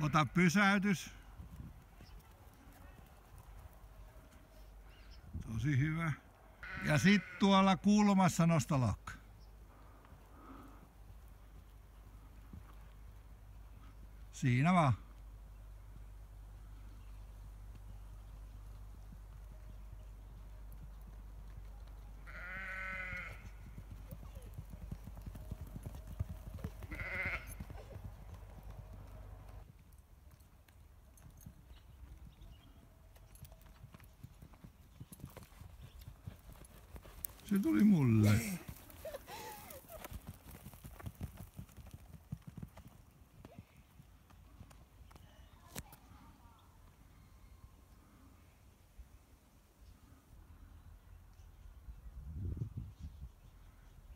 Ota pysäytys. Tosi hyvä. Ja sit tuolla kulmassa nosta lokka. Siinä vaan. Se tuli mulle.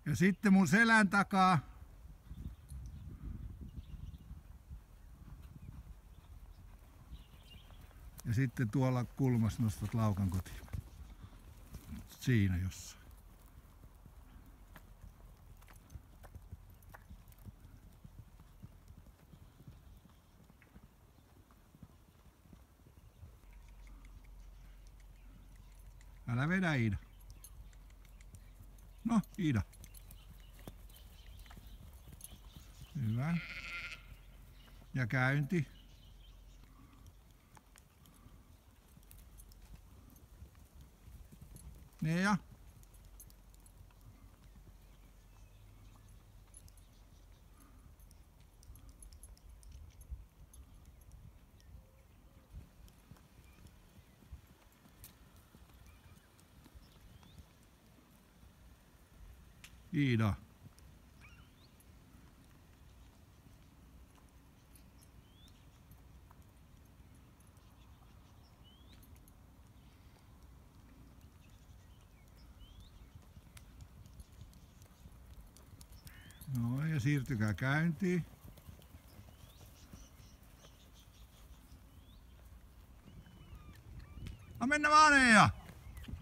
Ja sitten mun selän takaa Ja sitten tuolla kulmassa nostat laukan kotiin. Siinä jossain. Älä vedä Iida. No, Iida. Hyvä. Ja käynti. Niin ja. Iida. No ja siirtykää käyntiin. A mennä vaan Eija!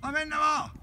A mennä vaan!